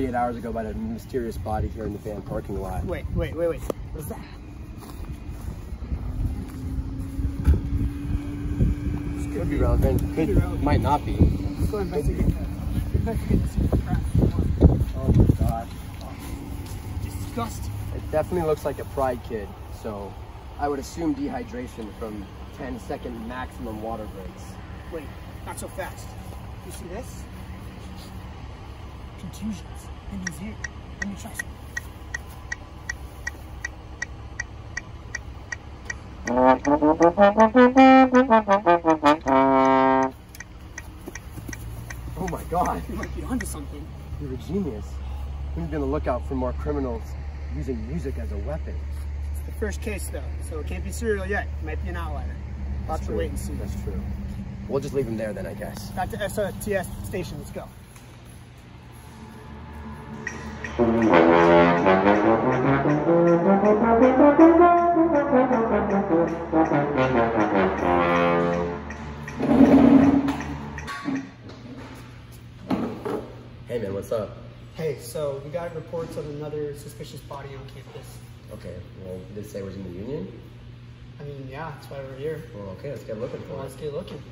48 hours ago by a mysterious body here in the van parking lot. Wait, wait, wait, wait. What's that? This Could be relevant. Could, be relevant. might not be. Let's go investigate that. Investigate this crap. Oh my god. Disgusting. It definitely looks like a pride kid, so I would assume dehydration from 10 second maximum water breaks. Wait, not so fast. You see this? Contusions in his ear. Let me trust me. Oh my god. You might be onto something. You're a genius. We need to be on the lookout for more criminals using music as a weapon. It's the first case though, so it can't be serial yet. It might be an outlier. Lots to wait and see. That's true. We'll just leave him there then, I guess. Back to SRTS station. Let's go. Hey man, what's up? Hey, so we got reports of another suspicious body on campus. Okay, well, did it say it was in the union? I mean, yeah, that's why we're here. Well, okay, let's get looking Well, it. let's get looking.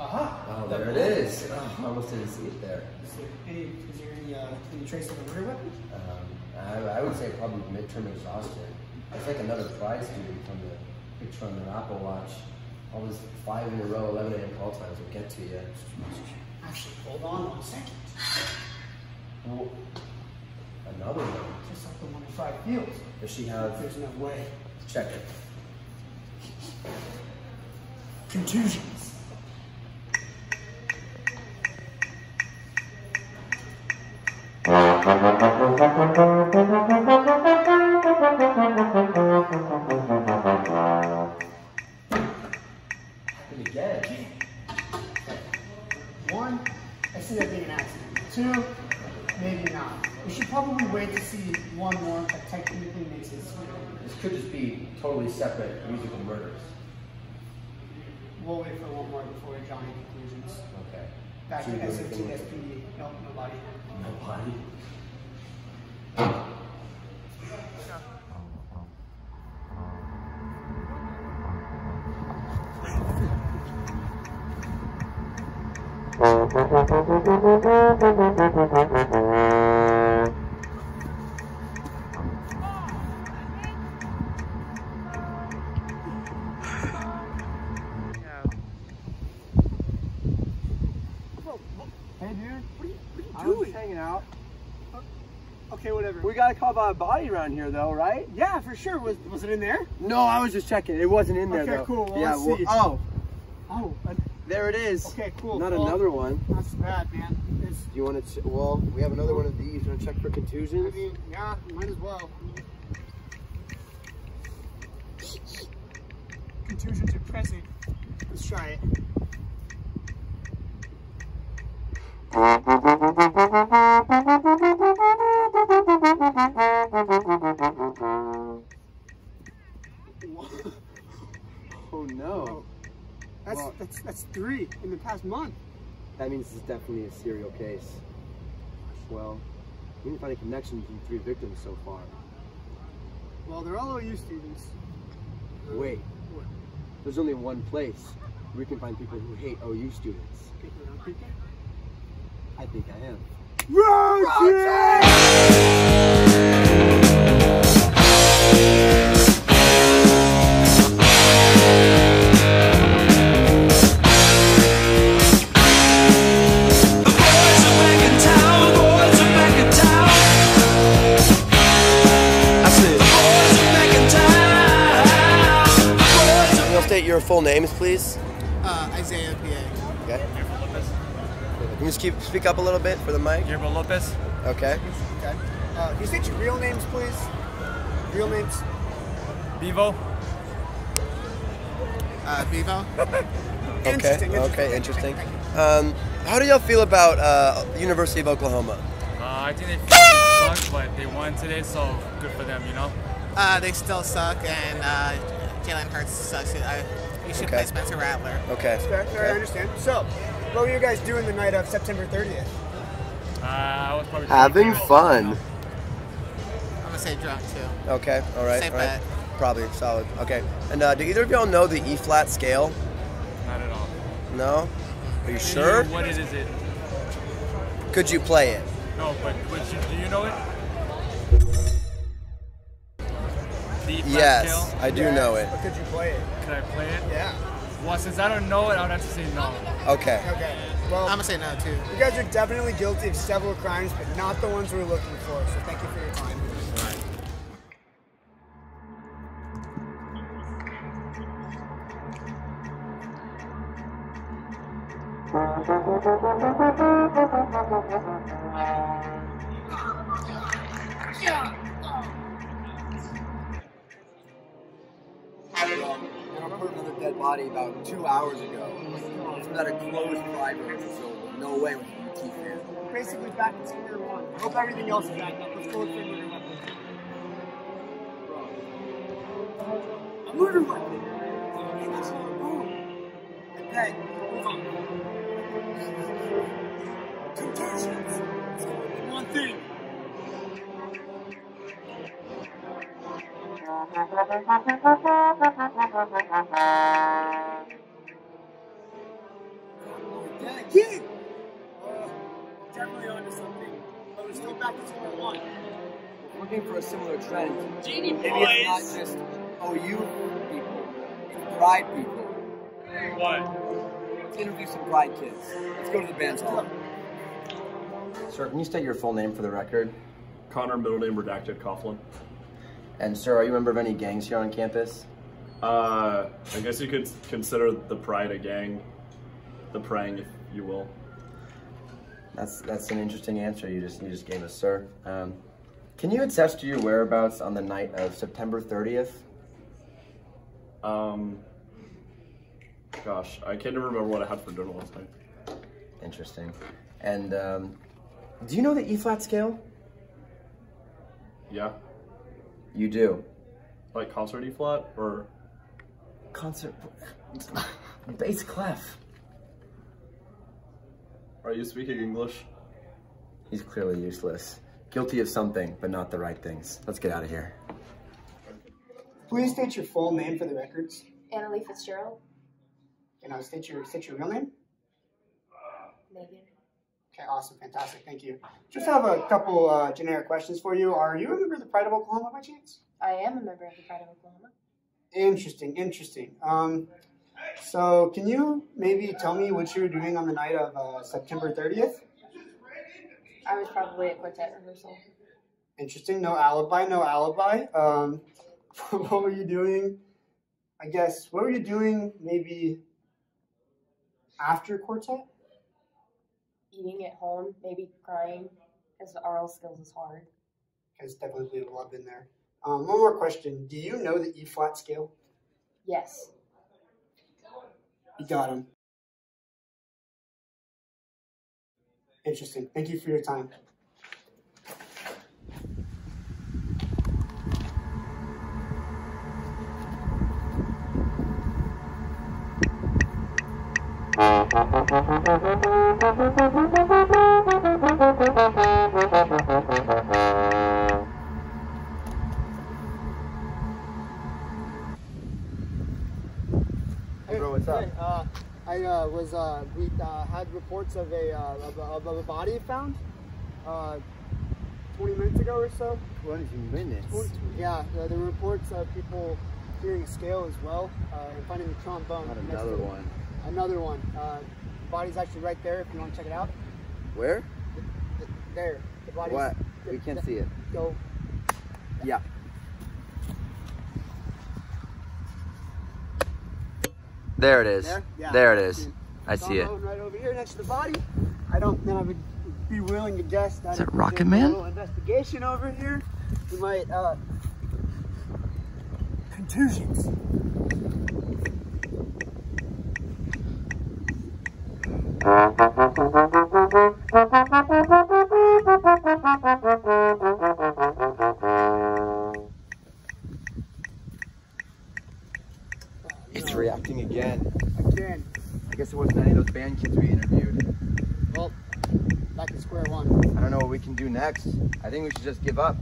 Aha! Oh, there it is. Oh, I almost didn't see it there. Is there any, is there any, uh, any trace of a murder weapon? Um, I, I would say probably midterm exhaustion. It's like another prize student from the picture on the Apple Watch. All those five in a row, 11 a.m. call times will get to you. Actually, hold on one second. Well, another one. Just like the one in Fried Fields. Does she have? There's no way. Check it. Contusions. cuarta Hey, dude. What are you, what I are you was doing? hanging out. Okay, whatever. We got a call about a body around here, though, right? yeah, for sure. Was, was it in there? No, I was just checking. It wasn't in there, Okay, though. cool. Well, yeah. oh, Oh, uh, there it is. okay, cool. Not Well, another one. That's bad, man. It's, Do you want to? Well, we have another one of these. You want to check for contusions? I mean, yeah, might as well. Contusions are present. Let's try it. Oh no. Oh. That's Well- that's that's three in the past month. That means this is definitely a serial case. Well, we didn't find a connection between three victims so far. Well, they're all OU students. Wait, What? there's only one place we can find people who hate OU students. People around Creek? I think I am. Boys full names, please? Uh, Isaiah PA. Okay. Can you just keep speak up a little bit for the mic? Guillermo Lopez. Okay. Okay. Uh, can you state your real names, please? Real names? Vivo. Uh, Bevo. Okay. Interesting, Okay. interesting. Interesting. Um, how do y'all feel about uh, University of Oklahoma? Uh, I think they suck, but they won today, so good for them, you know. Uh, they still suck, and uh, Jalen Hurts sucks. I, you should Okay. play Spencer Rattler. Okay. Fair, fair, I understand. So, what were you guys doing the night of September 30th? Uh, I was probably Having fun. I'm gonna say drunk too. Okay. All right. Safe all right. bet. Probably solid. Okay. And uh, do either of y'all know the E flat scale? Not at all. No. Are you sure? know What is it? Could you play it? No, but, but you, do you know it? The E flat Yes, scale? I do Yes, know it. But could you play it? Could I play it? Yeah. Well, since I don't know it, I would have to say no. Okay. Okay. Well, I'm gonna say no too. you guys are definitely guilty of several crimes, but not the ones we're looking for. So thank you for your time. And I put another dead body about two hours ago. It's that a closed private so No way with your teeth here. Basically back to square one. I hope everything else is back up. Let's go with murder weapon. A murder weapon. Hey, that's not a boom. Okay, move on. Contusions. Let's go one thing. Looking for a similar trend. Genie Maybe it's not just OU people, it's Pride people. What? Let's interview some Pride kids. Let's go to the band's hall. Sir, can you state your full name for the record? Connor, middle name redacted, Coughlin. And sir, are you a member of any gangs here on campus? Uh, I guess you could consider the Pride a gang, the praying, if you will. That's that's an interesting answer you just you just gave us, sir. Um, can you attest to your whereabouts on the night of September 30th? Um, gosh, I can't even remember what I had for dinner last night. Interesting. And um, do you know the E flat scale? Yeah, You do. like concert E flat or Concert bass clef. are you speaking English? He's clearly useless. Guilty of something, but not the right things. Let's get out of here. Please state your full name for the records. Annalie Fitzgerald, And I'll state your state your real name. Megan. Okay, awesome, fantastic, thank you. Just have a couple uh, generic questions for you. Are you a member of the Pride of Oklahoma by chance? I am a member of the Pride of Oklahoma. Interesting, interesting. Um, so can you maybe tell me what you were doing on the night of uh, September 30th? I was probably at quartet rehearsal. Interesting. No alibi. No alibi. Um, what were you doing? I guess. What were you doing? Maybe after quartet. Eating at home, maybe crying, because the oral skills is hard. It's definitely. I've been there. Um, one more question. Do you know the E flat scale? Yes. You got him. Interesting. Thank you for your time. was uh, we uh, had reports of a, uh, of a of a body found uh, 20 minutes ago or so. 20 minutes. Yeah, uh, there were reports of people hearing scale as well uh, and finding the trombone. Not another to one. Another one. Uh, the body's actually right there if you want to check it out. Where? Th- There. The body's What? the- We can't the- see it. Go. Yeah. There it is. There? Yeah. There it is. I see it. Right over here next to the body. I don't. Then I would be willing to guess that Is that Rocket did a Man? little investigation over here. We might. Uh, contusions. guess any of those band kids we interviewed. Well, back to square one. I don't know what we can do next. I think we should just give up.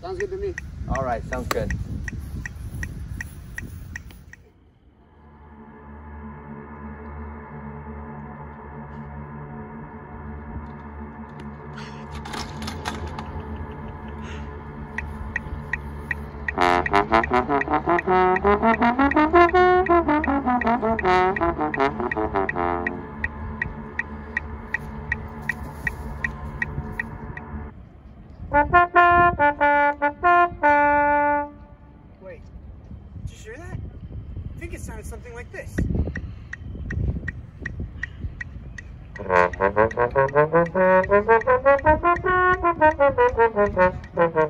Sounds good to me. All right, sounds good. Wait, did you hear that? I think it sounded something like this.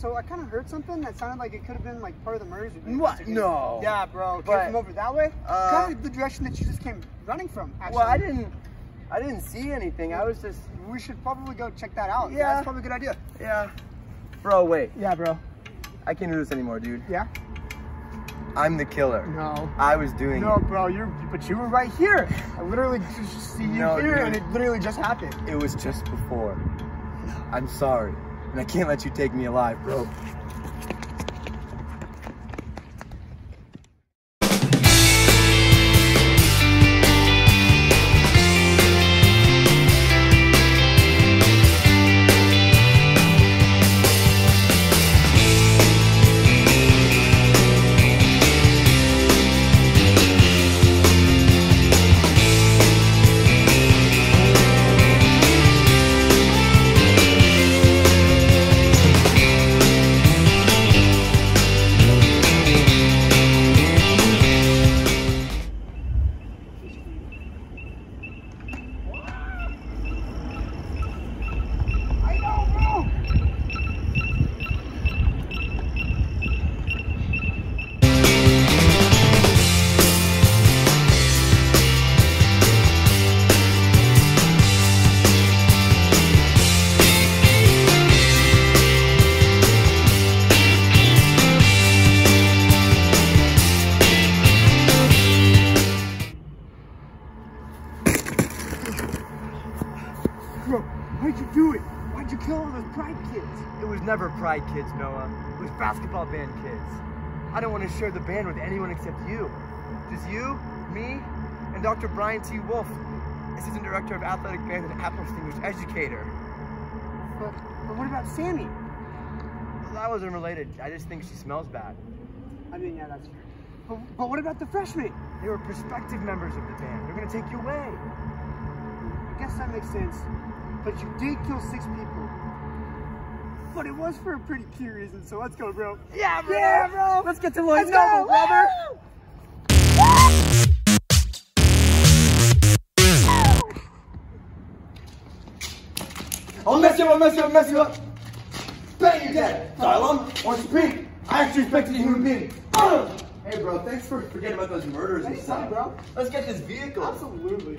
So I kind of heard something that sounded like it could have been like part of the murders. What? No. Yeah, bro. Came But, from over that way. uh, kind of the direction that you just came running from. Actually. Well, I didn't. I didn't see anything. I was just. We should probably go check that out. Yeah. that's probably a good idea. Yeah. Bro, wait. Yeah, bro. I can't do this anymore, dude. Yeah. I'm the killer. No. I was doing No, it. bro. You're, but you were right here. I literally just see you No, here, dude. and it literally just happened. It was just before. I'm sorry. And I can't let you take me alive, bro. Kids, Noah. It was basketball band kids. I don't want to share the band with anyone except you. Just you, me, and Dr. Brian T. Wolf, Assistant Director of Athletic Band and Apple Distinguished Educator. But, but what about Sammy? Well, that wasn't related. I just think she smells bad. I mean, yeah, that's true. But, but what about the freshmen? They were prospective members of the band. They're gonna take you away. I guess that makes sense. But you did kill six people. But it was for a pretty key reason, so let's go, bro. Yeah, bro. Yeah, bro. Let's get to Let's Lloyd's go, Noble, brother. I'll mess you up, I'll mess you up, I'll mess you up. Bang, you're dead. Xylem, orange pink. I actually respected a human being. Ugh. Hey, bro, thanks for forgetting about those murders and Anytime, stuff. bro. Let's get this vehicle. Absolutely.